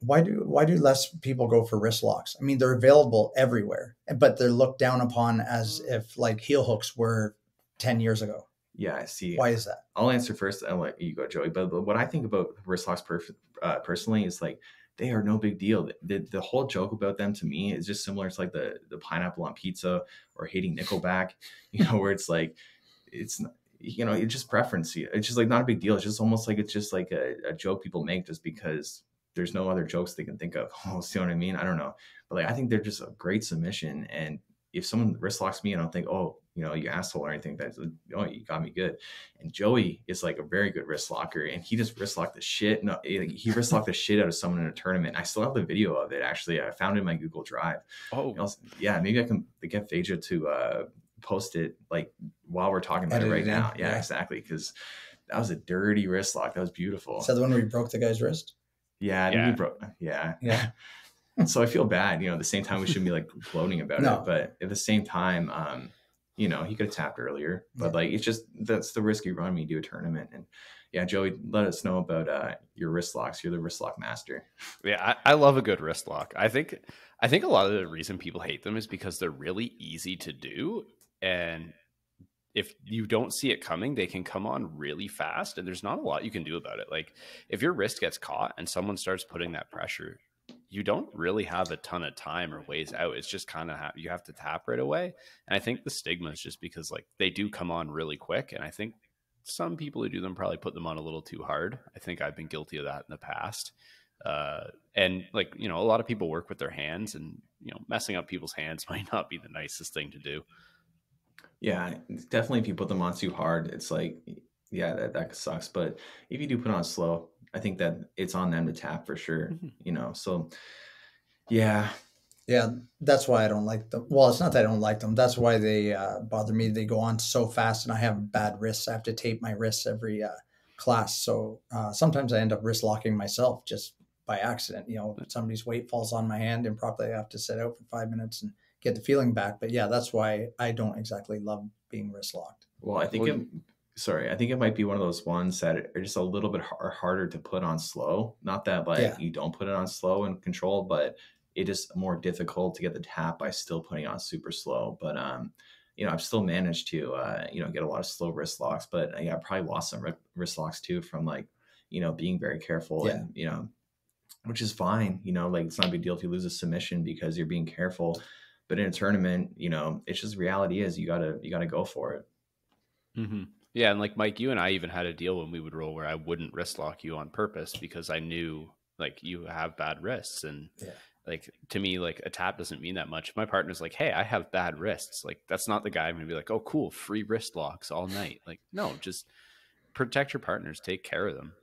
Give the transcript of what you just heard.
why do why do less people go for wrist locks? I mean, they're available everywhere, but they're looked down upon as if like heel hooks were ten years ago. Yeah, I see. Why is that? I'll answer first. I'll let you go, Joey. But, but what I think about wrist locks per, uh, personally is like they are no big deal. The, the whole joke about them to me is just similar to like the the pineapple on pizza or hating Nickelback, you know, where it's like it's you know it's just preference. It's just like not a big deal. It's just almost like it's just like a, a joke people make just because there's no other jokes they can think of. Oh, see what I mean? I don't know, but like I think they're just a great submission. And if someone wrist locks me, I don't think, oh, you know, you asshole or anything. That's oh, you got me good. And Joey is like a very good wrist locker, and he just wrist locked the shit. No, he wrist locked the shit out of someone in a tournament. I still have the video of it. Actually, I found it in my Google Drive. Oh, yeah, maybe I can get Phaedra to uh, post it like while we're talking about Edit it right now. Yeah, yeah. exactly. Because that was a dirty wrist lock. That was beautiful. Is that the one where you broke the guy's wrist? Yeah, yeah. broke. Yeah, yeah. so I feel bad. You know, at the same time, we shouldn't be like gloating about no. it, but at the same time, um, you know, he could have tapped earlier. But yeah. like, it's just that's the risk you run when you do a tournament. And yeah, Joey, let us know about uh, your wrist locks. You're the wrist lock master. Yeah, I, I love a good wrist lock. I think I think a lot of the reason people hate them is because they're really easy to do, and if you don't see it coming, they can come on really fast, and there's not a lot you can do about it. Like if your wrist gets caught and someone starts putting that pressure, you don't really have a ton of time or ways out. It's just kind of ha- you have to tap right away. And I think the stigma is just because like they do come on really quick, and I think some people who do them probably put them on a little too hard. I think I've been guilty of that in the past. Uh, and like you know, a lot of people work with their hands, and you know, messing up people's hands might not be the nicest thing to do. Yeah, definitely. If you put them on too hard, it's like, yeah, that, that sucks. But if you do put on slow, I think that it's on them to tap for sure. Mm-hmm. You know, so yeah, yeah, that's why I don't like them. Well, it's not that I don't like them. That's why they uh, bother me. They go on so fast, and I have bad wrists. I have to tape my wrists every uh, class. So uh, sometimes I end up wrist locking myself just by accident. You know, somebody's weight falls on my hand improperly. I have to sit out for five minutes and get the feeling back. But yeah, that's why I don't exactly love being wrist locked. Well, I think well, it, sorry, I think it might be one of those ones that are just a little bit harder to put on slow. Not that like yeah. you don't put it on slow and control, but it is more difficult to get the tap by still putting on super slow. But um, you know, I've still managed to uh, you know get a lot of slow wrist locks. But uh, yeah, I probably lost some wrist locks too from like you know being very careful yeah. and you know, which is fine. You know, like it's not a big deal if you lose a submission because you're being careful but in a tournament, you know, it's just reality is you gotta you gotta go for it. Mm-hmm. Yeah, and like Mike, you and I even had a deal when we would roll where I wouldn't wrist lock you on purpose because I knew like you have bad wrists and yeah. like to me like a tap doesn't mean that much. If my partner's like, "Hey, I have bad wrists," like that's not the guy I'm gonna be like, "Oh, cool, free wrist locks all night." Like, no, just protect your partners, take care of them.